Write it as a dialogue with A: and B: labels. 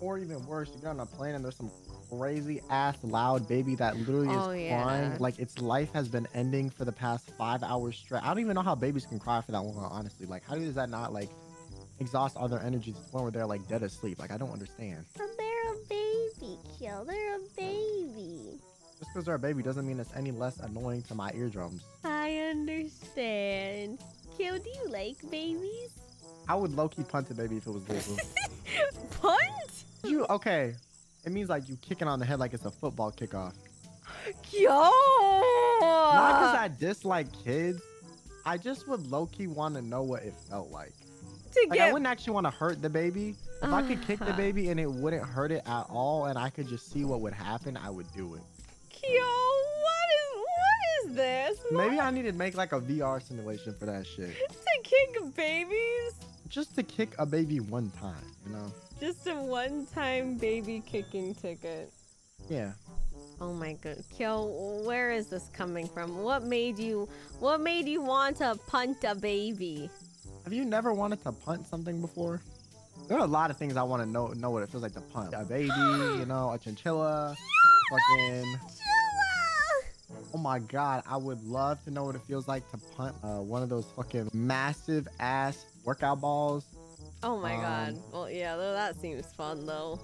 A: or even worse, you get on a plane and there's some crazy ass loud baby that literally
B: Oh,
A: is
B: yeah.
A: crying like its life has been ending for the past five hours straight. I don't even know how babies can cry for that long, honestly. Like, how does that not like exhaust all their energy to the point where they're like dead asleep? Like, I don't understand.
B: But they're a baby, Kill. They're a baby.
A: Just because they're a baby doesn't mean it's any less annoying to my eardrums.
B: I understand. Kill, do you like babies?
A: I would low key punt a baby if it was legal.
B: Punt?
A: you okay? It means like you kicking on the head like it's a football kickoff.
B: Yo!
A: Not because
B: Uh.
A: I dislike kids. I just would low key want to know what it felt like.
B: to
A: Like I wouldn't actually want to hurt the baby. If I could kick the
B: Uh-huh.
A: baby and it wouldn't hurt it at all, and I could just see what would happen, I would do it.
B: Yo, what is what is this?
A: Maybe I need to make like a VR simulation for that shit,
B: to kick babies?
A: Just to kick a baby one time. You know?
B: Just a one-time baby kicking ticket.
A: Yeah.
B: Oh my god, Kyo, where is this coming from? What made you what made you want to punt a baby?
A: Have you never wanted to punt something before? There are a lot of things I want to know know what it feels like to punt. A baby, you know, a chinchilla, fucking. Oh my god, I would love to know what it feels like to punt uh, one of those fucking massive ass workout balls.
B: Oh my god.
A: Um,
B: Well, yeah, tho- that seems fun though.